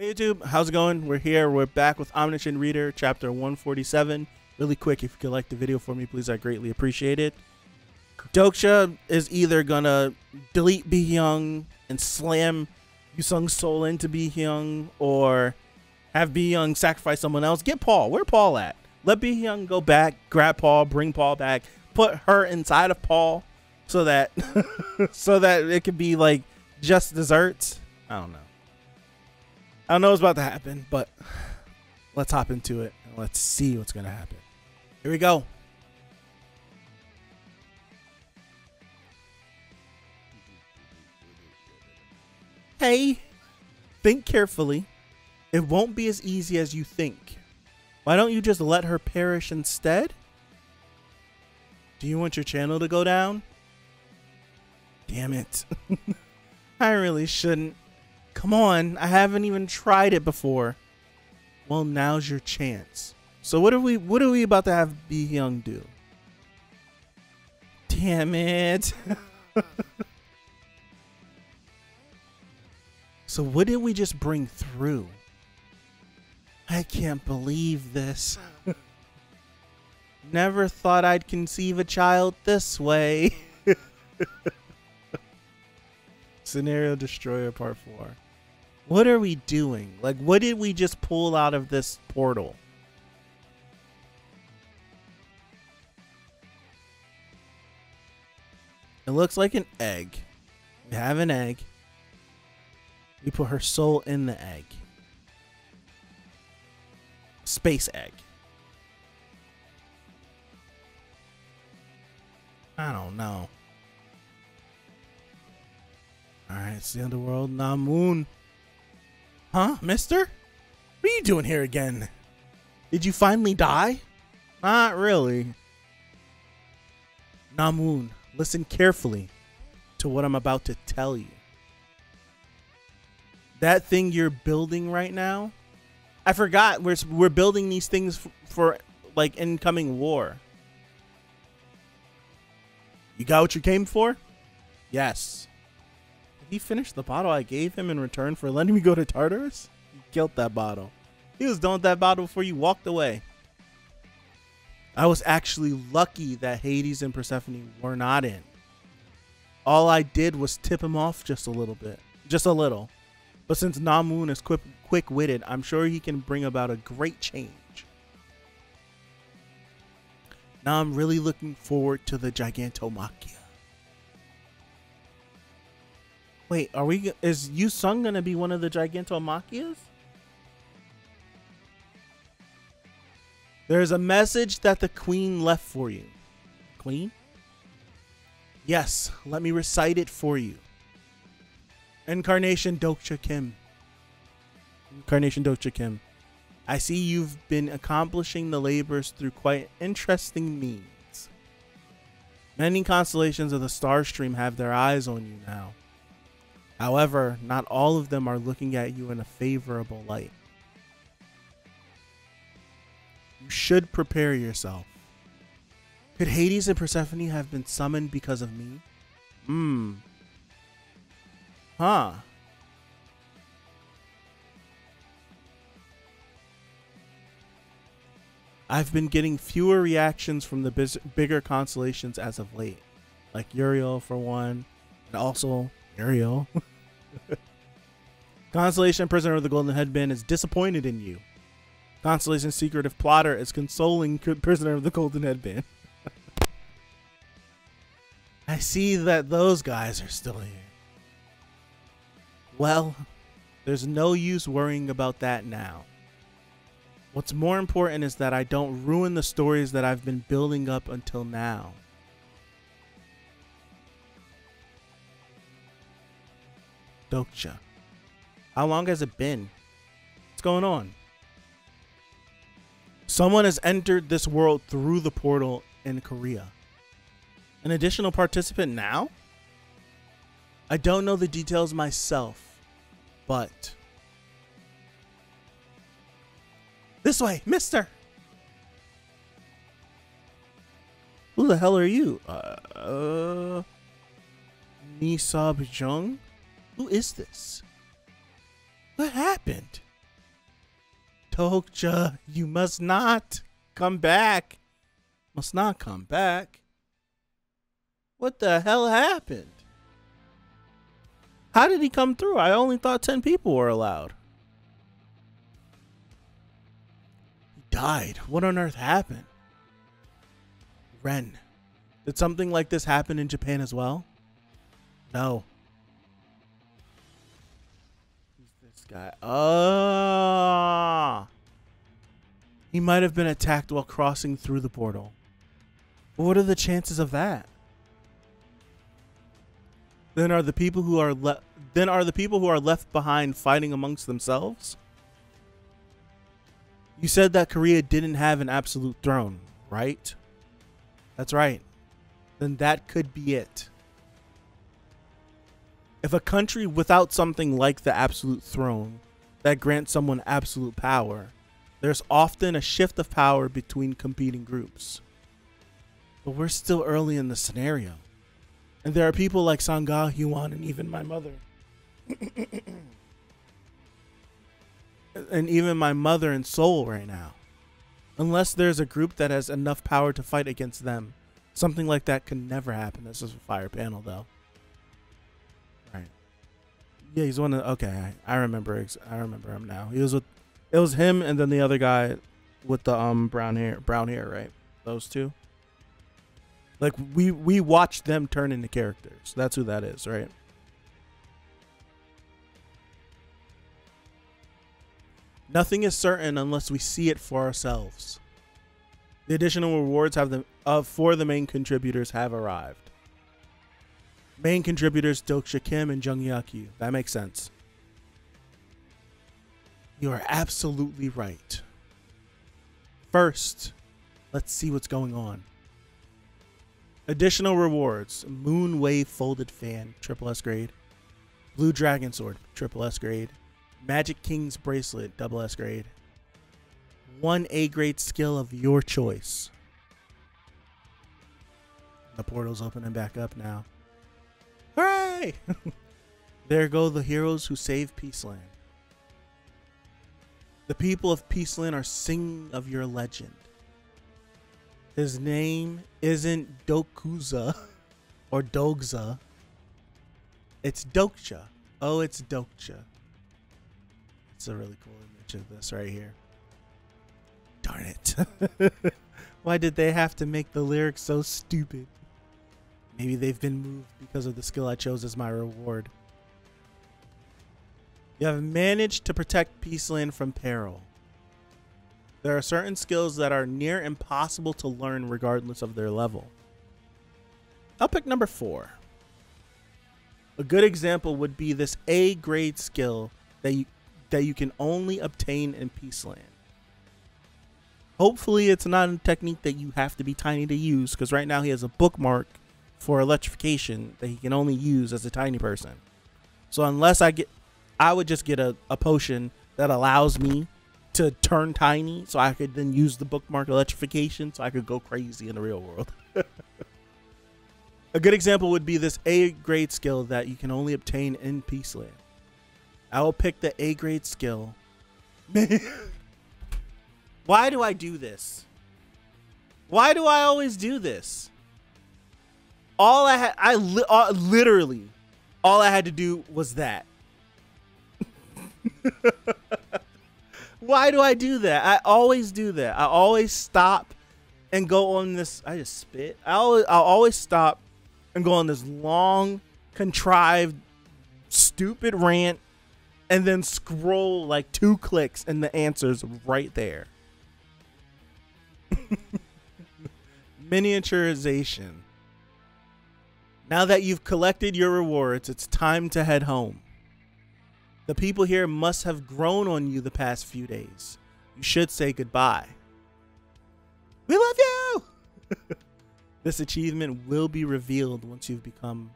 Hey YouTube, how's it going? We're here. We're back with Omniscient Reader, chapter 147. Really quick, if you could like the video for me, please, I greatly appreciate it. Doksha is either gonna delete Be Young and slam Yusung's soul into Be Young, or have Be Young sacrifice someone else. Get Paul. Where Paul at? Let Be Young go back, grab Paul, bring Paul back, put her inside of Paul, so that so that it could be like just desserts. I don't know. I don't know what's about to happen, but let's hop into it and let's see what's gonna happen. Here we go. Hey, think carefully. It won't be as easy as you think. Why don't you just let her perish instead? Do you want your channel to go down? Damn it. I really shouldn't. Come on, I haven't even tried it before. Well, now's your chance. So what are we what are we about to have Be Young do? Damn it. so what did we just bring through? I can't believe this. Never thought I'd conceive a child this way. Scenario Destroyer Part 4. What are we doing? Like, what did we just pull out of this portal? It looks like an egg. We have an egg. We put her soul in the egg. Space egg. I don't know. Alright, it's the underworld. Namun. Huh, mister? What are you doing here again? Did you finally die? Not really. Namun, listen carefully to what I'm about to tell you. That thing you're building right now, I forgot we're we're building these things for, for like incoming war. You got what you came for? Yes. He finished the bottle I gave him in return for letting me go to Tartarus? He killed that bottle. He was done with that bottle before you walked away. I was actually lucky that Hades and Persephone were not in. All I did was tip him off just a little bit. Just a little. But since Namun is quick quick-witted, I'm sure he can bring about a great change. Now I'm really looking forward to the Gigantomachia. Wait, are we? Is Yusung gonna be one of the Gigantomachias? There's a message that the Queen left for you. Queen? Yes, let me recite it for you. Incarnation Dokja Kim. Incarnation Dokja Kim. I see you've been accomplishing the labors through quite interesting means. Many constellations of the star stream have their eyes on you now. However, not all of them are looking at you in a favorable light. You should prepare yourself. Could Hades and Persephone have been summoned because of me? Hmm. Huh. I've been getting fewer reactions from the bigger constellations as of late, like Uriel for one, and also Uriel. Constellation Prisoner of the Golden Headband is disappointed in you. Constellation Secretive Plotter is consoling Prisoner of the Golden Headband. I see that those guys are still here. Well, there's no use worrying about that now. What's more important is that I don't ruin the stories that I've been building up until now. Dokja. How long has it been? What's going on? Someone has entered this world through the portal in Korea. An additional participant now? I don't know the details myself, but. This way, mister! Who the hell are you? Uh. uh Nisab Jung? Who is this? What happened? Dokja, you must not come back. Must not come back. What the hell happened? How did he come through? I only thought 10 people were allowed. He died. What on earth happened? Ren. Did something like this happen in Japan as well? No. Guy? Ah. He might have been attacked while crossing through the portal. What are the chances of that? Then are the people who are left then are the people who are left behind fighting amongst themselves? You said that Korea didn't have an absolute throne, right? That's right. Then that could be it. If a country without something like the absolute throne that grants someone absolute power, there's often a shift of power between competing groups. But we're still early in the scenario. And there are people like Sangah, Huan, and even my mother. and even my mother and Seoul right now. Unless there's a group that has enough power to fight against them. Something like that can never happen. This is a fire panel, though. Yeah, he's one of. Okay, I, I remember. I remember him now. He was with. It was him and then the other guy with the um brown hair. Brown hair, right? Those two. Like we we watched them turn into characters. That's who that is, right? Nothing is certain unless we see it for ourselves. The additional rewards have the uh, for the main contributors have arrived. Main contributors Dokja Kim and Jung Yakyu. That makes sense. You are absolutely right. First, let's see what's going on. Additional rewards Moon Wave Folded Fan, triple S grade. Blue Dragon Sword, triple S grade. Magic King's Bracelet, double S grade. One A grade skill of your choice. The portal's opening back up now. Hooray! there go the heroes who save Peaceland. The people of Peaceland are singing of your legend. His name isn't Dokuza or Dogza. It's Dokja. Oh, it's Dokja. It's a really cool image of this right here. Darn it. Why did they have to make the lyrics so stupid? Maybe they've been moved because of the skill I chose as my reward. You have managed to protect Peaceland from peril. There are certain skills that are near impossible to learn regardless of their level. I'll pick number four. A good example would be this A grade skill that you that you can only obtain in Peaceland. Hopefully it's not a technique that you have to be tiny to use, because right now he has a bookmark for electrification that he can only use as a tiny person. So unless I get I would just get a, a potion that allows me to turn tiny so I could then use the bookmark electrification so I could go crazy in the real world. a good example would be this A grade skill that you can only obtain in Peaceland. I will pick the A grade skill. Why do I do this? Why do I always do this? All I had, I li- uh, literally, all I had to do was that. Why do I do that? I always do that. I always stop and go on this. I just spit. I always, I always stop and go on this long, contrived, stupid rant, and then scroll like two clicks, and the answer's right there. Miniaturization. Now that you've collected your rewards, it's time to head home. The people here must have grown on you the past few days. You should say goodbye. We love you! this achievement will be revealed once you've become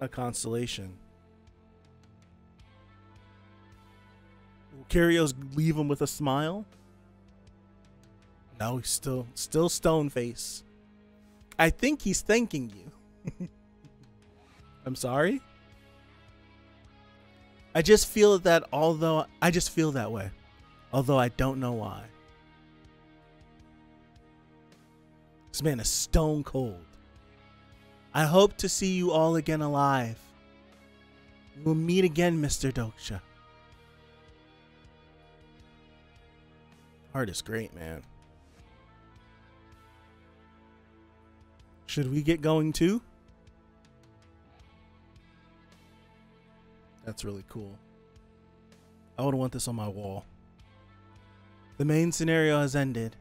a constellation. Will Kyrios leave him with a smile? No, he's still still stone face. I think he's thanking you. I'm sorry? I just feel that although I just feel that way. Although I don't know why. This man is stone cold. I hope to see you all again alive. We'll meet again, Mr. Doksha. Art is great, man. Should we get going too? That's really cool. I would want this on my wall. The main scenario has ended.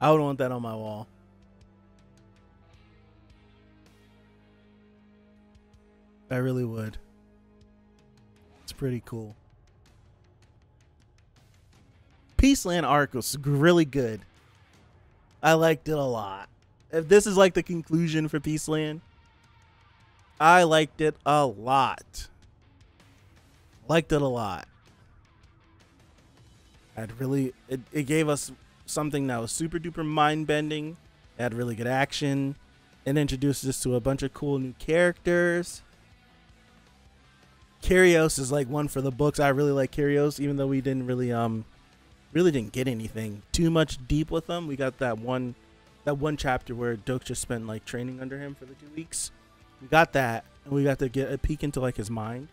I would want that on my wall. I really would. It's pretty cool. Peaceland arc was really good. I liked it a lot. If this is like the conclusion for Peaceland, I liked it a lot. Liked it a lot. I'd really it, it gave us something that was super duper mind bending. It had really good action. It introduced us to a bunch of cool new characters. Kyrios is like one for the books. I really like Kyrios, even though we didn't really um really didn't get anything too much deep with him. We got that one that one chapter where Doak just spent like training under him for the two weeks. We got that, and we got to get a peek into like his mind.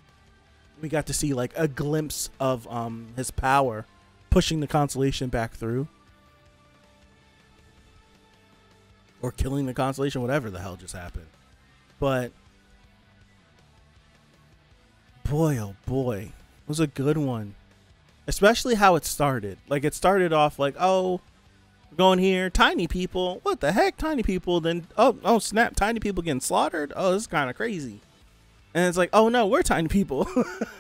We got to see like a glimpse of um his power pushing the constellation back through. Or killing the constellation, whatever the hell just happened. But boy oh boy. It was a good one. Especially how it started. Like it started off like, oh, going here, tiny people. What the heck, tiny people? Then oh oh snap, tiny people getting slaughtered. Oh, this is kind of crazy. And it's like, oh no, we're tiny people.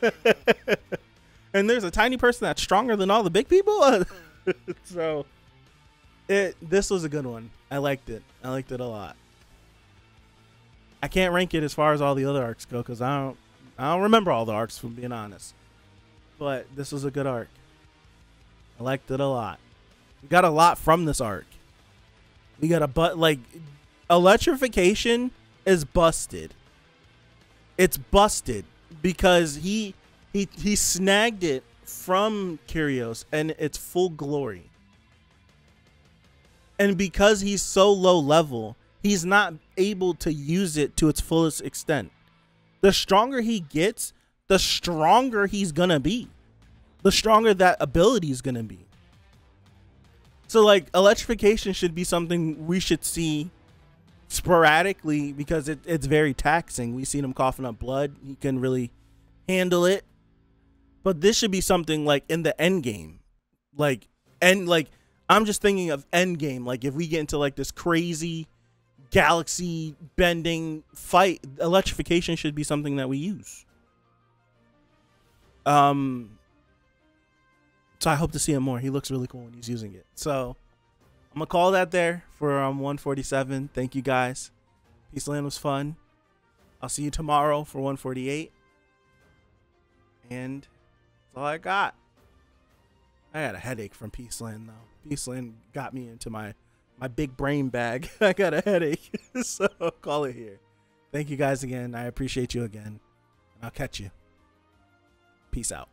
and there's a tiny person that's stronger than all the big people. so it this was a good one. I liked it. I liked it a lot. I can't rank it as far as all the other arcs go because I don't I don't remember all the arcs from being honest. But this was a good arc. I liked it a lot. We got a lot from this arc. We got a but like electrification is busted. It's busted because he he he snagged it from Kyrios and its full glory. And because he's so low level, he's not able to use it to its fullest extent. The stronger he gets, the stronger he's gonna be. The stronger that ability is gonna be. So like electrification should be something we should see sporadically because it, it's very taxing. We've seen him coughing up blood. He can really handle it. But this should be something like in the end game. Like and like I'm just thinking of end game. Like if we get into like this crazy galaxy bending fight, electrification should be something that we use. Um so I hope to see him more. He looks really cool when he's using it. So I'm gonna call that there for um 147. Thank you guys. Peace Land was fun. I'll see you tomorrow for 148. And that's all I got. I had a headache from Peace Land though. Peace Land got me into my my big brain bag. I got a headache. so call it here. Thank you guys again. I appreciate you again. And I'll catch you. Peace out.